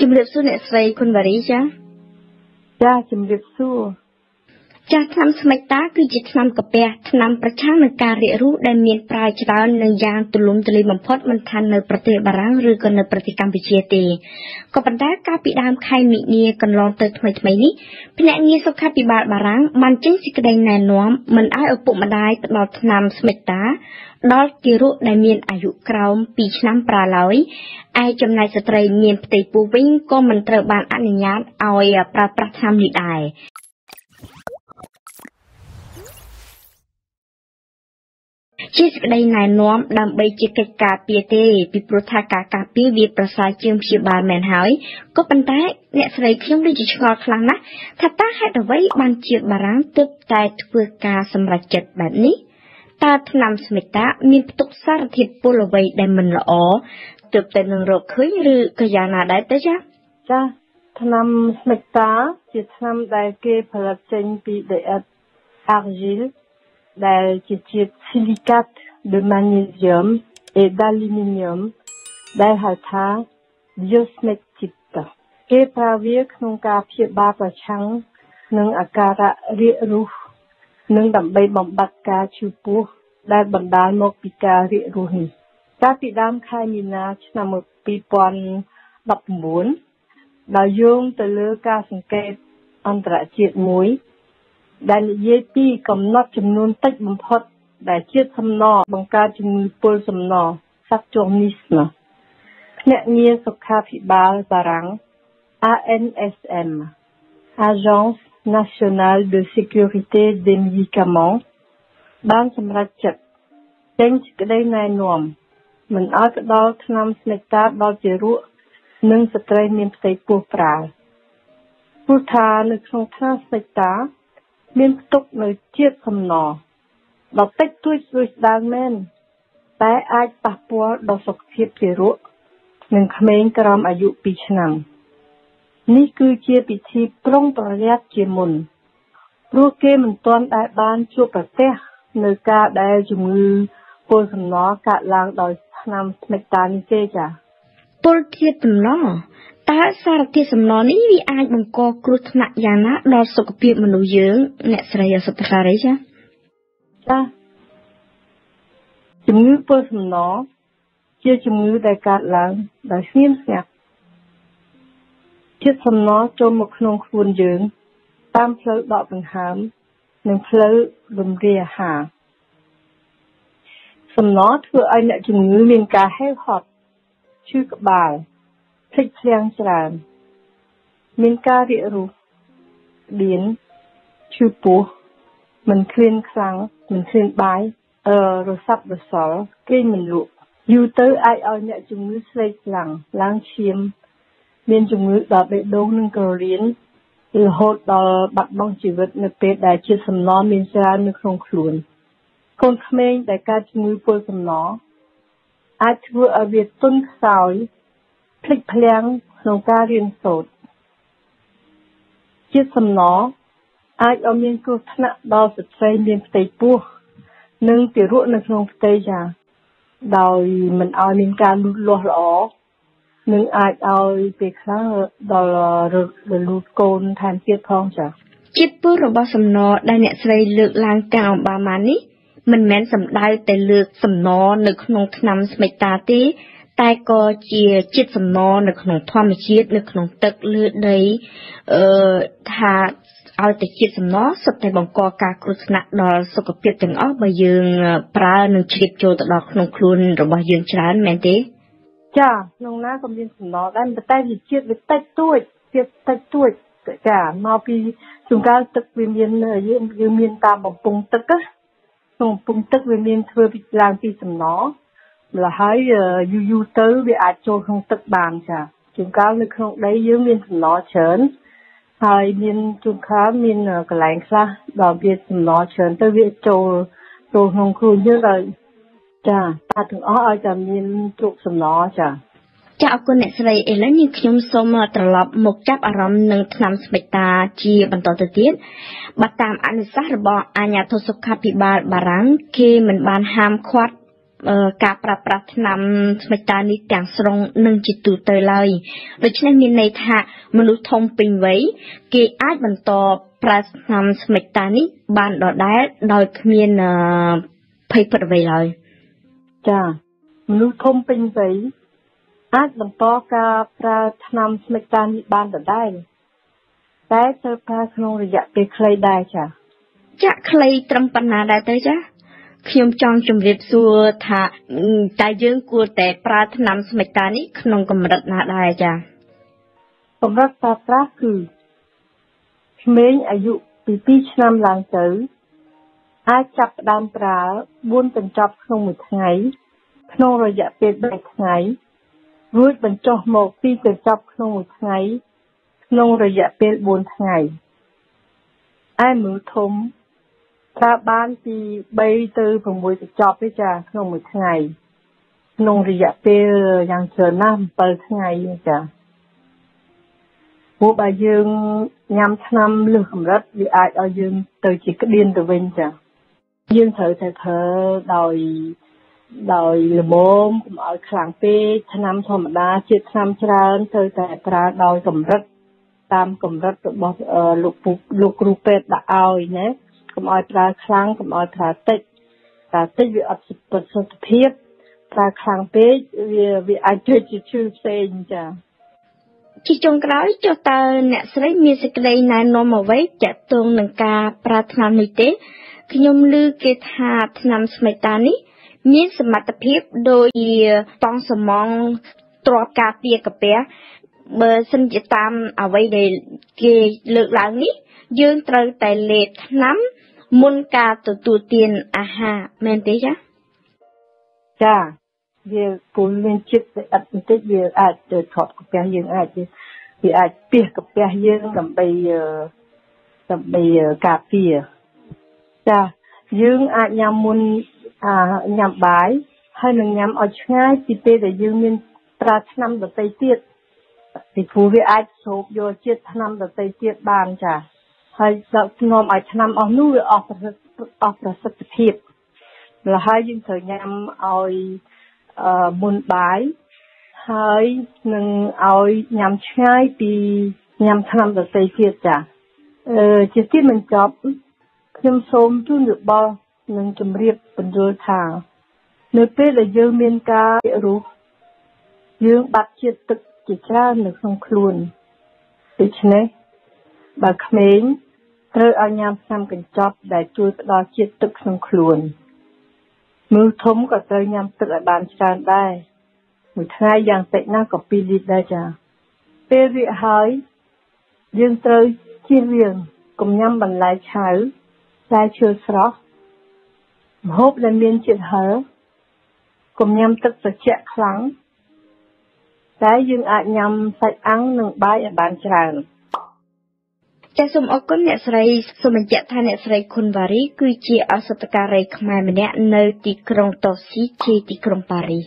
ជំរាបសួរអ្នកស្រីគុណវរីចាចាជំរាបសួរចាស់ថ្នាំស្មេកតាគឺជាថ្នាំកាពះថ្នាំប្រឆាំងនឹងការរាករូសដែលមានប្រើច្រើននិងយ៉ាងទូលំទូលាយបំផុតមិនថានៅប្រទេសបារាំងឬក៏នៅប្រទេសកម្ពុជាទេក៏ប៉ុន្តែកាលពីដើមខែមិនិនាកន្លងទៅថ្មីថ្មីនេះភ្នាក់ងារសុខាភិបាលបារាំងបានចេញសេចក្តីណែនាំមិនឲ្យឪពុកម្ដាយផ្ដល់ថ្នាំស្មេកតា ដល់ទារកដែលមានអាយុក្រោម2ឆ្នាំប្រើឡើយឯចំណែកស្ត្រីមានផ្ទៃពោះវិញក៏មិនត្រូវបានអនុញ្ញាតឲ្យប្រើប្រាស់ថ្នាំនេះដែរជាសេចក្តីណែនាំដើម្បីជាកិច្ចការពារទេពីព្រោះថាការការពារវាប្រសើរជាងព្យាបាលមែនហើយក៏ប៉ុន្តែអ្នកស្រីខ្ញុំដូចជាឆ្ងល់ខ្លាំងណាស់ថាតើហេតុអ្វីបានជាតិបារាំងទើបតែធ្វើការសម្រេចចិត្តបែបនេះ តើថ្នាំស្មេតាមានផ្ទុកសារធាតុពុលអ្វីដែលមិនល្អទើបតែនឹងរកឃើញឬក៏យ៉ាងណាដែរទៅចាចាថ្នាំស្មេតាជាថ្នាំដែលគេផលិតចេញពីដីឥដ្ឋ argile ដែលជាជាតិ silicate de magnésium et d'aluminium ដែលហៅថា diosmetic គេប្រើវាក្នុងការព្យាបាលប្រឆាំងនឹងអាការៈរាករូស និងដើម្បីបំបត្តិការឈឺពោះដែលបណ្ដាលមកពីការរាករូសនេះកាលពីដើមខែមីនាឆ្នាំ2019ដោយយោងទៅលើការសង្កេតអន្តរជាតិមួយ ដែលនិយាយពីកំណត់ចំនួនតិចបំផុត ដែលជាតិសំណបង្កើតជំងឺពុលសំណសាក់ជងនីស្មភ្នាក់ងារសុខាភិបាលបារាំង ANSM Agence nationale de sécurité des médicaments បានសម្រេចចិត្តចេញសេចក្តីណែនាំមិនឲ្យផ្ដល់ថ្នាំស្និកតាដល់ទារកនិងស្ត្រីមានផ្ទៃពោះប្រើព្រោះថានៅក្នុងថ្នាំស្និកតា មានផ្ទុកនៅជាតិសំណដ៏តិចតួចស្រួយស្ដាងមែនតែអាចប៉ះពាល់ដល់សុខភាពទារកនិងក្មេងក្រោមអាយុ2ឆ្នាំ នេះគឺជាពិធីប្រុងប្រយ័ត្នជាមុនព្រោះគេមិនទាន់ដែលបានជួបប្រទះនៅការដែលជំងឺពុលសំណកើតឡើងដោយថ្នាំស្មេកតានេះទេចា៎ពុលធាតុសំណតើសារធាតុសំណនេះវាអាចបង្កគ្រោះថ្នាក់យ៉ាងណាដល់សុខភាពមនុស្សយើង អ្នកស្រីសុទ្ធការីចាចាជំងឺពុលសំណជាជំងឺដែលកើតឡើងដោយស្ងៀមស្ងាត់ ជាតិសំណចូលមកក្នុងខ្លួនយើង តាមផ្លូវដកដង្ហើម និងផ្លូវរំលាយអាហារសំណធ្វើឲ្យអ្នកជំងឺមានការហេវហត់ឈឺក្បាលភ្លេចភ្លាំងច្រើន មានការរាករូសស្បៀនឈឺពោះមិនឃ្លានខ្លាំងមិនឃ្លានបាយអឺរស័ព្ទរសល់គេមិនលក់យូរទៅអាចឲ្យអ្នកជំងឺស្លេកខ្លាំងឡើងឈាម មានជំងឺដល់បេះដូងនិងក្រលៀនរហូតដល់បាត់បង់ជីវិតនៅពេលដែលជាតិសំណល់មានច្រើននៅក្នុងខ្លួន កូនក្មេងដែលកើតជំងឺពុលសំណល់អាចធ្វើឲ្យវាទន់ខ្សោយភ្លេចភ្លាំងក្នុងការរៀនសូត្រជាតិសំណអាចឲ្យមានគ្រោះថ្នាក់ដល់ស្ត្រីមានផ្ទៃពោះនិងទារកនៅក្នុងផ្ទៃចាដោយមិនឲ្យមានការលូតលាស់ល្អ នឹងអាចឲ្យពេលខ្លះដល់រលូតកូនថែមទៀតផងចាជាតិពុះរបស់សំណដែលអ្នកស្រីលើកឡើងទាំងអបាម៉ានេះមិនមែនសំដៅតែលើកសំណនៅក្នុងឆ្នាំស្មេតាទេតែក៏ជាជាតិសំណនៅក្នុងធម្មជាតិនៅក្នុងទឹកលើដីអឺថាឲ្យតែជាតិសំណសុទ្ធតែបង្កការគ្រោះថ្នាក់ដល់សុខភាពទាំងអស់បើយើងប្រើនិងជ្រាបចូលទៅដល់ក្នុងខ្លួនរបស់យើងច្រើនមែនទេ ចាក្នុងណាក៏មានសំណដែរតែវាជាតិវាតិចតួចជាតិតិចតួចចាមកពីជួនកាលទឹកវាមានយើងយើងមានតាមបំពង់ទឹកណាក្នុងបំពង់ទឹកវាមានធ្វើពីឡើងពីសំណម្ល៉េះហើយយូរយូរទៅវាអាចចូលក្នុងទឹកបានចាជួនកាលនៅក្នុងដីយើងមានសំណច្រើនហើយមានជួនកាលមានកន្លែងខ្លះដល់វាសំណច្រើនទៅវាចូលចូលក្នុងខ្លួនយើងដោយ ចាតាទាំងអស់ឲ្យតែមានជោគសំណចាចាអរគុណអ្នកស្រីឥឡូវនេះខ្ញុំសូមត្រឡប់មកចាប់អារម្មណ៍នឹងឆ្នាំស្បិចតាជាបន្តទៅទៀតបើតាមអនុសាសន៍របស់អាជ្ញាធរសុខាភិបាលបារាំងគេមិនបានហាមឃាត់ការប្រើប្រាស់ថ្នាំស្មេតានេះទាំងស្រុងនឹងជាទូទៅឡើយដូច្នេះមានន័យថាមនុស្សធំពេញវ័យគេអាចបន្តប្រើថ្នាំស្មេតានេះបានដដែលដោយគ្មានភ័យពិតអ្វីឡើយ ចាមនុស្សធំពេញវ័យអាចបន្តការប្រើថ្នាំស្មេតានេះបានដដែលតែត្រូវប្រើក្នុងរយៈពេលខ្លីដែរចាចាក់ខ្លីត្រឹមប៉ុណ្ណាដែរទៅចាខ្ញុំចង់ជម្រាបសួរថាតើយើងគួរតែប្រើថ្នាំស្មេតានេះក្នុងកម្រិតណាដែរចាកម្រិតប្រើប្រាស់គឺក្មេងអាយុពី2ឆ្នាំឡើងទៅ អាចចាប់ផ្ដើមប្រើ4កញ្ចប់ក្នុងមួយថ្ងៃ ក្នុងរយៈពេល3ថ្ងៃរួចបញ្ចុះមក2កញ្ចប់ក្នុងមួយថ្ងៃក្នុងរយៈពេល4ថ្ងៃឯមនុស្សធំប្រើបានពី3ទៅ6កញ្ចប់ទេចាក្នុងមួយថ្ងៃក្នុងរយៈពេលយ៉ាងច្រើនណាស់7ថ្ងៃចាព្រោះបើយើងញ៉ាំថ្នាំលើសកម្រិតវាអាចឲ្យយើងទៅជាក្តៀនទៅវិញចា យើងត្រូវតែធ្វើដោយដោយល្មមកុំឲ្យខ្លាំងពេកថ្នាំធម្មតាជាថ្នាំច្រើនត្រូវតែប្រើដោយកម្រិតតាមកម្រិតរបស់លោកពុកលោកគ្រូពេទ្យដាក់ឲ្យណាកុំឲ្យប្រើខ្លាំងកុំឲ្យប្រើតិចប្រើតិចវាអត់ប្រសិទ្ធភាពប្រើខ្លាំងពេកវាវាអាចធ្វើជាឈឺផ្សេងចា ជាចុងក្រោយចុះតើអ្នកស្រីមានសេចក្តីណែនាំអ្វីទាក់ទងនឹងការប្រើថ្នាំនេះទេខ្ញុំឮគេថាថ្នាំស្មេតានេះ មានសមត្ថភាពដូចជាតង់សមងទ្របការពារកាពះបើសិនជាតាមអ្វីដែលគេលើកឡើងនេះ យើងត្រូវតែលេបថ្នាំ មុនការទទួលទានអាហារមែនទេចាចា វាពូនមានចិត្តស្អិតបន្តិចវាអាចទៅថតកាពះយើងអាចវាអាចពីសកាពះយើងដើម្បីដើម្បីការពារចាយើងអាចញ៉ាំមុនអាញ៉ាំបាយហើយនឹងញ៉ាំឲ្យឆ្ងាយពីពេលដែលយើងមានប្រើថ្នាំដតៃទៀតពីព្រោះវាអាចស្រូបយកជាតិថ្នាំដតៃទៀតបានចាហើយដល់នាំឲ្យថ្នាំអស់នោះវាអស់ប្រសិទ្ធអស់ប្រសិទ្ធភាពលហើយយើងត្រូវញ៉ាំឲ្យអឺ មុនបាយហើយនឹងឲ្យញ៉ាំឆ្ងាយពីញ៉ាំថ្នាំដតៃទៀតចាអឺជាទីបញ្ចប់ខ្ញុំសូមជូនយោបល់និងជម្រាបបញ្យល់ថានៅពេលដែលយើងមានការរស់យើងបាត់ជាតិទឹកជាច្រើននៅក្នុងខ្លួនដូច្នេះបើក្មេងត្រូវឲ្យញ៉ាំថ្នាំកញ្ចប់ដែលជួយផ្ដល់ជាតិទឹកក្នុងខ្លួន មនុស្សធំក៏ត្រូវញ៉ាំទឹកឲ្យបានច្រើនដែរមួយថ្ងៃយ៉ាងតិចណាស់ក៏2លីត្រដែរចា៎ពេលវាហើយយើងត្រូវជៀសវាងកុំញ៉ាំបន្លែឆៅផ្លែឈើស្រស់ម្ហូបដែលមានជាតិហឹរកុំញ៉ាំទឹកត្រជាក់ខ្លាំងតែយើងអាចញ៉ាំសាច់អាំងនិងបាយឲ្យបានច្រើន ចាសសូមអរគុណអ្នកស្រីសូមបញ្ជាក់ថាអ្នកស្រីខុនវ៉ារី គឺជាអសតការីខ្មែរម្នាក់នៅទីក្រុងតូស៊ីជាទីក្រុងប៉ារីស